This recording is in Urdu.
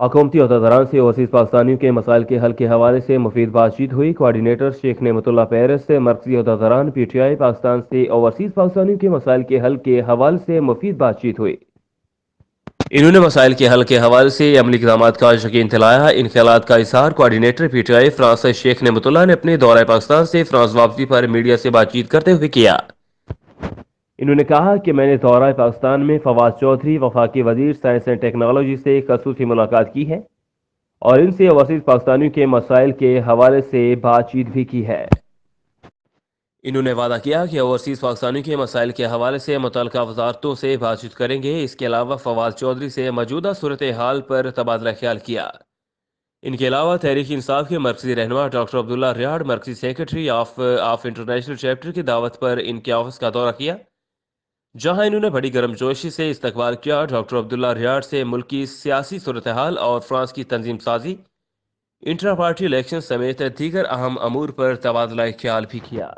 حکومتی عہدیداران سے اوورسیز پاکستانیوں کے مسائل کے حل کے حوالے سے مفید بات چیت ہوئی۔ کوارڈینیٹر شیخ نعمت اللہ پیرس سے مرکزی عہدیداران پی ٹی آئی پاکستان سے اوورسیز پاکستانیوں کے مسائل کے حل کے حوالے سے مفید بات چیت ہوئی۔ انہوں نے مسائل کے حل کے حوالے سے عملی اقدامات کا یقین دلایا۔ ان خیالات کا اظہار coordinator P T I France Sheikh Nemat Ullah نے اپنے دورہ پاکستان سے فرانس واپسی پر میڈیا سے بات چیت کرتے ہوئے کیا۔ انہوں نے کہا کہ میں نے دورہ پاکستان میں فواز چودھری، وفاقی وزیر، سائنس اینڈ ٹیکنالوجی سے خصوصی ملاقات کی ہے اور ان سے اوورسیز پاکستانیوں کے مسائل کے حوالے سے بات چیت بھی کی ہے۔ انہوں نے وعدہ کیا کہ اوورسیز پاکستانیوں کے مسائل کے حوالے سے متعلقہ وزارتوں سے بات چیت کریں گے۔ اس کے علاوہ فواز چودھری سے موجودہ صورتحال پر تبادلہ خیال کیا۔ ان کے علاوہ تحریک انصاف کے مرکزی رہنما ڈاکٹر عبداللہ ریاڑ، مرکزی secretary of of international chapter کی دعوت پر ان کے آفس کا دورہ کیا۔ جہاں انہوں نے بڑی گرم جوشی سے استقبال کیا، ڈاکٹر عبداللہ ریاض سے ملکی سیاسی صورتحال اور فرانس کی تنظیم سازی۔ انٹرا پارٹی الیکشن سمیت دیگر اہم امور پر تبادلہ خیال بھی کیا۔